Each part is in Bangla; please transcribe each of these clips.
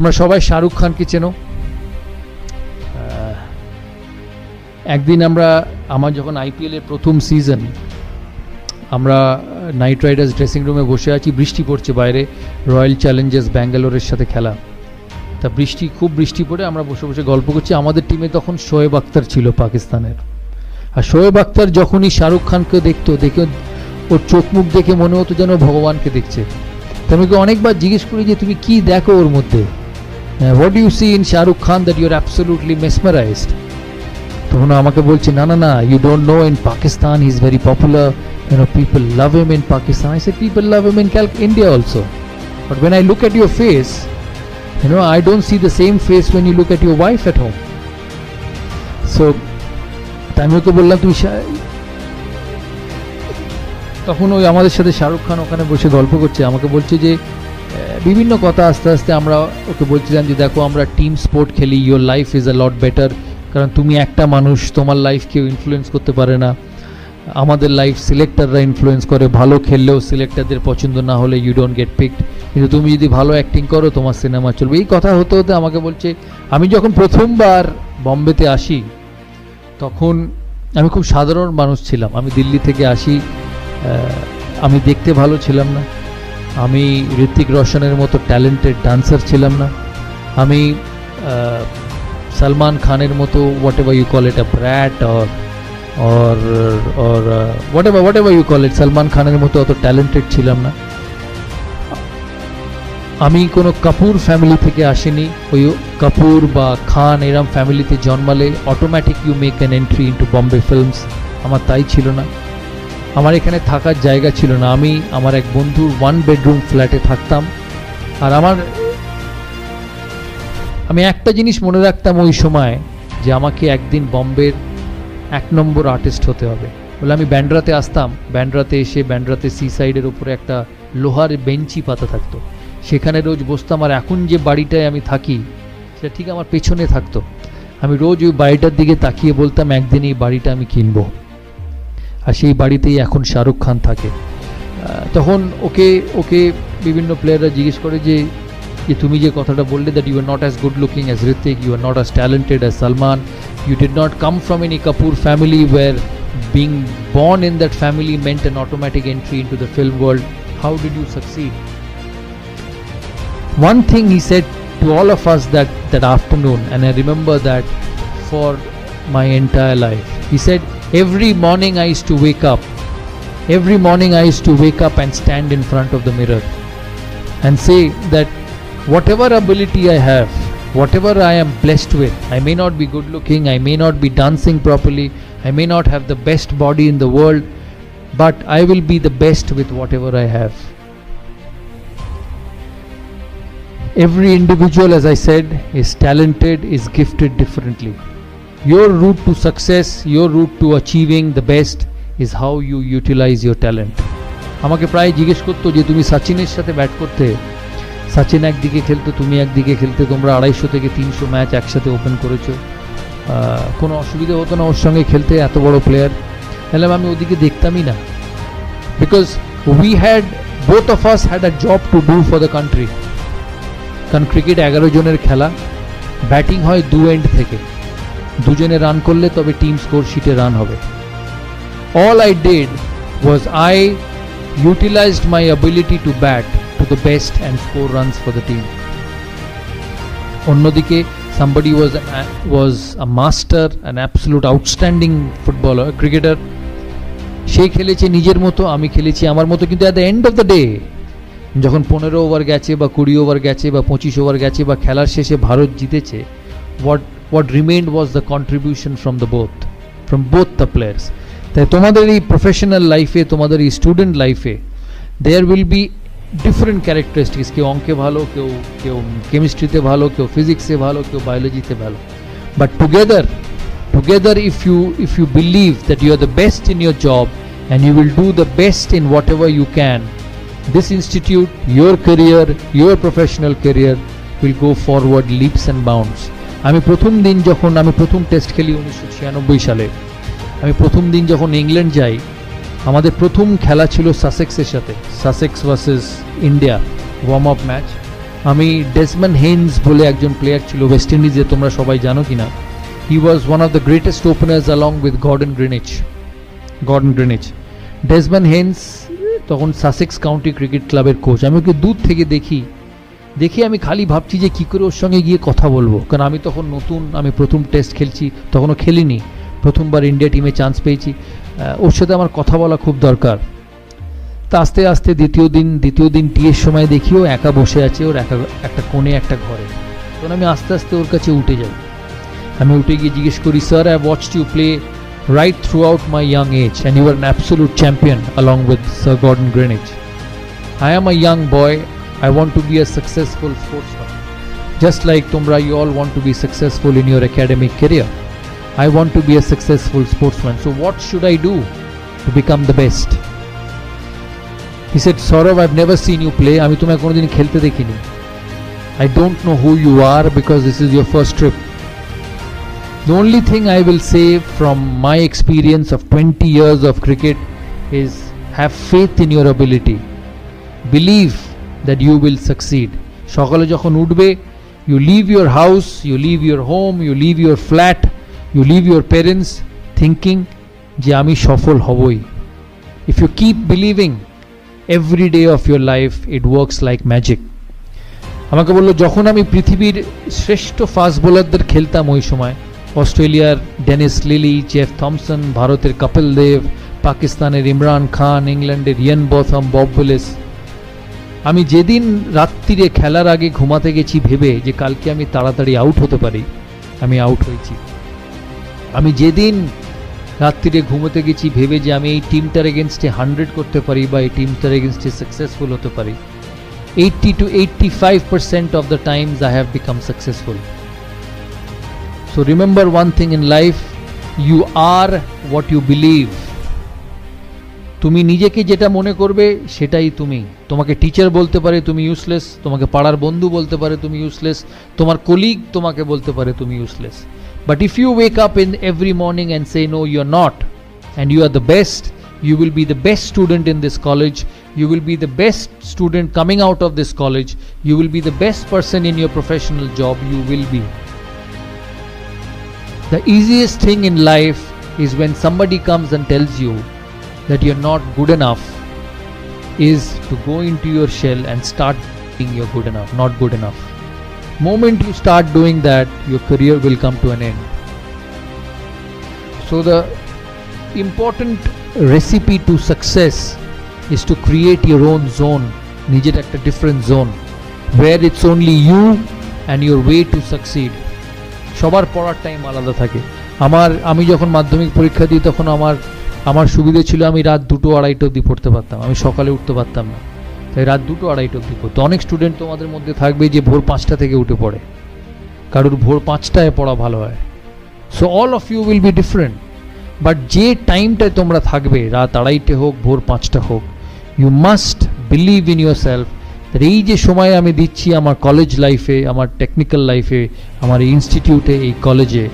তোমরা সবাই শাহরুখ খানকে চেনো। একদিন আমরা, আমার যখন আইপিএল এর প্রথম সিজন আমরা নাইট রাইডার্স ড্রেসিং রুমে বসে আছি, বৃষ্টি পড়ছে বাইরে রয়্যাল চ্যালেঞ্জার্স ব্যাঙ্গালোরের সাথে খেলা। তা বৃষ্টি, খুব বৃষ্টি পড়ে, আমরা বসে বসে গল্প করছি। আমাদের টিমে তখন শোয়েব আক্তার ছিল পাকিস্তানের। আর শোয়েব আক্তার যখনই শাহরুখ খানকে দেখতো, দেখে ওর চোখ মুখ দেখে মনে হতো যেন ভগবানকে দেখছে। তো আমি অনেকবার জিজ্ঞেস করি যে, তুমি কি দেখো ওর মধ্যে? What you see in Shahrukh Khan that your absolutely mesmerised তখন ও আমাকে বলছে না না না you don't know in Pakistan he is very popular you know people love him in pakistan i said people love him in Cal- india also but when i look at your face you know i don't see the same face when you look at your wife at home so তাই আমি ওকে বললাম তুমি শা- তখন ওই আমাদের সাথে শাহরুখ খান ওখানে বসে গল্প করছে আমাকে বলছে যে আহ, বিভিন্ন কথা আস্তে আস্তে আমরা ওকে বলছিলাম যে, দেখো, আমরা টিম স্পোর্ট খেলি your life is a lot better কারণ তুমি একটা মানুষ, তোমার লাইফ কেউ ইনফ্লুয়েন্স করতে পারে না। আমাদের লাইফ সিলেক্টাররা ইনফ্লুয়েন্স করে, ভালো খেললেও সিলেক্টারদের পছন্দ না হলে ইউ ডোন্ট গেট পিকড কিন্তু তুমি যদি ভালো অ্যাক্টিং করো, তোমার সিনেমা চলবে। এই কথা হতে হতে আমাকে বলছে, আমি যখন প্রথমবার বম্বেতে আসি, তখন আমি খুব সাধারণ মানুষ ছিলাম। আমি দিল্লি থেকে আসি আমি দেখতে ভালো ছিলাম না। আমি ঋত্বিক রোশনের মতো ট্যালেন্টেড ডান্সার ছিলাম না। আমি সলমান খানের মতো whatever you call it a brat or or or uh, whatever whatever you call it Salman খানের মতো অত ট্যালেন্টেড ছিলাম না। আমি কোনো কাপুর ফ্যামিলি থেকে আসিনি। ওই কাপুর বা খান এরম ফ্যামিলিতে জন্মালে automatic you make an entry into Bombay films আমার তাই ছিল না। আমার এখানে থাকার জায়গা ছিল না। আমি আমার এক বন্ধুর ওয়ান বেডরুম ফ্ল্যাটে থাকতাম। আর আমার আমি একটা জিনিস মনে রাখতাম ওই সময় যে আমাকে একদিন বম্বের এক নম্বর আর্টিস্ট হতে হবে। বলে আমি ব্যান্ড্রাতে আসতাম। ব্যান্ড্রাতে এসে ব্যান্ড্রাতে সি সাইডের উপরে একটা লোহার বেঞ্চি পাতা থাকতো। সেখানে রোজ বসতাম আর এখন যে বাড়িটায় আমি থাকি, সেটা ঠিক আমার পেছনে থাকতো। আমি রোজ ওই বাড়িটার দিকে তাকিয়ে বলতাম, একদিন এই বাড়িটা আমি কিনবো। আর সেই বাড়িতেই এখন শাহরুখ খান থাকে তখন ওকে ওকে বিভিন্ন প্লেয়াররা জিজ্ঞেস করে যে যে তুমি যে কথাটা বললে that you are not as good looking as Hrithik you are not as talented as Salman you did not come from any Kapoor family where being born in that family meant an automatic entry into the film world. How did you succeed? One thing he said to all of us that, that afternoon, and I remember that for my entire life. He said, Every morning I used to wake up, every morning I used to wake up and stand in front of the mirror and say that whatever ability I have, whatever I am blessed with, I may not be good looking, I may not be dancing properly, I may not have the best body in the world, but I will be the best with whatever I have. Every individual, as I said, is talented, is gifted differently. Your route to success, your route to achieving the best is how you utilize your talent. আমাকে প্রায় জিজ্ঞেস করতো যে তুমি সচিনের সাথে ব্যাট করতে? সচিন একদিকে খেলতো তুমি একদিকে খেলতে তোমরা আড়াইশো থেকে তিনশো ম্যাচ একসাথে ওপেন করেছ। কোনো অসুবিধা হতো না ওর সঙ্গে খেলতে এত বড় প্লেয়ার তাহলে আমি ওদিকে দেখতামই না। Because we had both of us had a job to do for the country কারণ ক্রিকেট এগারো জনের খেলা। ব্যাটিং হয় দু এন্ড থেকে। দুজনে রান করলে তবে টিম স্কোর শিটে রান হবে। All I did was I utilised my ability to bat to the best and score runs for the team অন্যদিকে somebody was was a master and absolute outstanding football cricketer সে খেলেছে নিজের মতো, আমি খেলেছি আমার মতো, কিন্তু at the end of the day যখন পনেরো ওভার গেছে বা কুড়ি ওভার গেছে বা পঁচিশ ওভার গেছে বা খেলার শেষে ভারত জিতেছে what what remained was the contribution from the both from both the players তাই তোমাদের এই প্রফেশনাল লাইফে তোমাদের এই স্টুডেন্ট লাইফে there will be different characteristics কেউ অঙ্কে ভালো কেউ কেউ কেমিস্ট্রিতে ভালো কেউ ফিজিক্সে ভালো কেউ বায়োলজিতে ভালো but together together if you if you believe that you are the best in your job and you will do the best in whatever you can this institute your career your professional career will go forward leaps and bounds আমি প্রথম দিন যখন আমি প্রথম টেস্ট খেলি উনিশশো ছিয়ানব্বই সালে, আমি প্রথম দিন যখন ইংল্যান্ড যাই, আমাদের প্রথম খেলা ছিল সাসেক্সের সাথে, Sussex versus India warm up match আমি ডেসমান হেন্স বলে একজন প্লেয়ার ছিল ওয়েস্ট ইন্ডিজে তোমরা সবাই জানো কি না he was one of the greatest openers along with Gordon Greenidge Gordon Greenidge Desmond Haynes তখন সাসেক্স কাউন্টি ক্রিকেট ক্লাবের কোচ আমি ওকে দূর থেকে দেখি দেখি আমি খালি ভাবছি যে কী করে ওর সঙ্গে গিয়ে কথা বলব। কারণ আমি তখন নতুন, আমি প্রথম টেস্ট খেলছি, তখনও খেলিনি। প্রথমবার ইন্ডিয়া টিমে চান্স পেয়েছি। ওর সাথে আমার কথা বলা খুব দরকার। তা আস্তে আস্তে দ্বিতীয় দিন দ্বিতীয় দিন টিয়ের সময় দেখি ও একা বসে আছে, ওর একা, একটা কোণে, একটা ঘরে। তখন আমি আস্তে আস্তে ওর কাছে উঠে যাই। আমি উঠে গিয়ে জিজ্ঞেস করি sir I watch you play right throughout my young age and are an absolute champion along with Sir Gordon Greenwich. I am a young boy. I want to be a successful sportsman. Just like Tumra, you all want to be successful in your academic career. I want to be a successful sportsman. So, what should I do to become the best? He said, Saurav, I've never seen you play. আমি তোমায় কোনোদিন খেলতে দেখিনি I don't know who you are because this is your first trip. The only thing I will say from my experience of 20 years of cricket is have faith in your ability. Believe that you will succeed সকালে যখন উঠবে you leave your house you leave your home you leave your flat you leave your parents thinking যে আমি সফল হবই। If you keep believing every day of your life it works like magic আমাকে বলল, যখন আমি পৃথিবীর শ্রেষ্ঠ ফাস্ট বোলারদের খেলতাম ওই সময়, অস্ট্রেলিয়ার ডেনিস লিলি, জেফ থমসন, ভারতের কপিল দেব, পাকিস্তানের ইমরান খান, ইংল্যান্ডের ইয়ান বথম, বব বলেস আমি যেদিন রাত্রিরে খেলার আগে ঘুমাতে গেছি ভেবে যে কালকে আমি তাড়াতাড়ি আউট হতে পারি, আমি আউট হয়েছি। আমি যেদিন রাত্রিরে ঘুমোতে গেছি ভেবে যে আমি এই টিমটার এগেনস্টে হান্ড্রেড করতে পারি বা এই টিমটার এগেনস্টে সাকসেসফুল হতে পারি eighty two eighty five percent of the times I have become successful so remember one thing in life you are what you believe তুমি নিজেকে যেটা মনে করবে সেটাই তুমি তোমাকে টিচার বলতে পারে তুমি ইউজলেস তোমাকে পাড়ার বন্ধু বলতে পারে তুমি ইউজলেস তোমার কলিগ তোমাকে বলতে পারে তুমি useless but if you wake up in every morning and say no you are not and you are the best you will be the best student in this college you will be the best student coming out of this college you will be the best person in your professional job you will be the easiest thing in life is when somebody comes and tells you that you're not good enough is to go into your shell and start being you're good enough not good enough moment you start doing that your career will come to an end so the important recipe to success is to create your own zone নিজের একটা different zone, where it's only you and your way to succeed সবার পড়ার টাইম আলাদা থাকে আমার আমি যখন মাধ্যমিক পরীক্ষা দিই তখন আমার আমার সুবিধে ছিল আমি রাত দুটো, আড়াইটো অবধি পড়তে পারতাম। আমি সকালে উঠতে পারতাম না। তাই রাত দুটো, আড়াইটো অবধি পড়তো অনেক স্টুডেন্ট তোমাদের মধ্যে থাকবে যে ভোর পাঁচটা থেকে উঠে পড়ে। কারোর ভোর পাঁচটায় পড়া ভালো হয়। So all of you will be different but যে টাইমটায় তোমরা থাকবে, রাত আড়াইটে হোক, ভোর পাঁচটা হোক you must believe in yourself এই যে সময় আমি দিচ্ছি আমার কলেজ লাইফে আমার টেকনিক্যাল লাইফে আমার ইনস্টিটিউটে এই কলেজে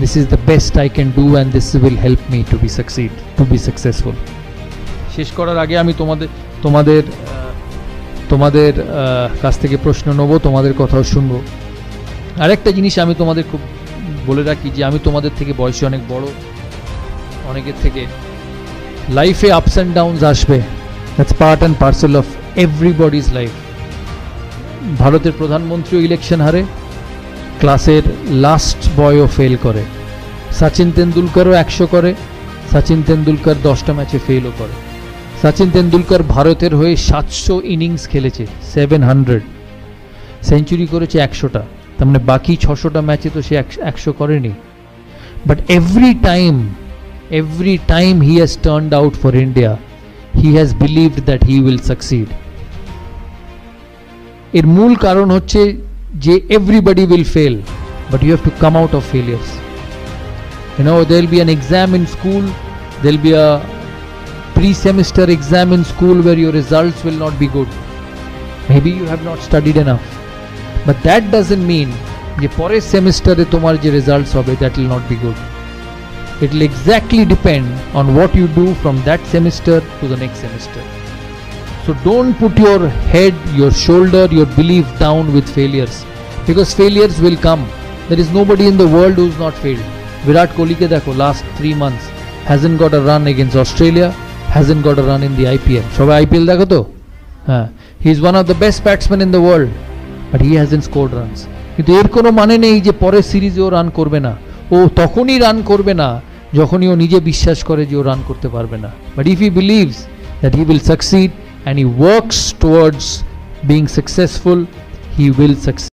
this is the best I can do and this will help me to be succeed to be successful শেষ করার আগে আমি তোমাদের তোমাদের তোমাদের কাছ থেকে প্রশ্ন নেব, তোমাদের কথাও শুনব। আরেকটা জিনিস আমি তোমাদের খুব বলে রাখি যে আমি তোমাদের থেকে বয়সে অনেক বড়, অনেকের থেকে লাইফে আপস অ্যান্ড ডাউনস আসবে। That's part and parcel of everybody's life ভারতের প্রধানমন্ত্রীও ইলেকশন হারে। ক্লাসের লাস্ট বয়ও ফেল করে। সচিন তেন্ডুলকারও একশো করে, সচিন তেন্ডুলকার দশটা ম্যাচে ফেলও করে। সচিন তেন্ডুলকার ভারতের হয়ে সাতশো ইনিংস খেলেছে সেভেন হান্ড্রেড সেঞ্চুরি করেছে একশোটা, তার মানে বাকি ছশোটা ম্যাচে তো সে একশো করেনি। But every time every time he has turned out for India he has believed that he will succeed. এর মূল কারণ হচ্ছে যে everybody will fail but you have to come out of failures you know there will be an exam in school there will be a pre-semester exam in school where your results will not be good maybe you have not studied enough but that doesn't mean যে পরের সেমিস্টারে তোমার যে রেজাল্টস হবে that will not be good it will exactly depend on what you do from that semester to the next semester So don't put your head, your shoulder, your belief down with failures because failures will come. There is nobody in the world who's not failed. Virat Kohli ke দেখো last 3 months hasn't got a run against Australia, hasn't got a run in the IPL. সবাই IPL দেখো তো হ্যাঁ he is one of the best batsman in the world but he hasn't scored runs কিন্তু এর কোনো মানে নেই যে পরের সিরিজে ও রান করবে না ও তখনই রান করবে না যখনই ও নিজে বিশ্বাস করে যে ও রান করতে পারবে না but if he believes that he will succeed and he works towards being successful, he will succeed.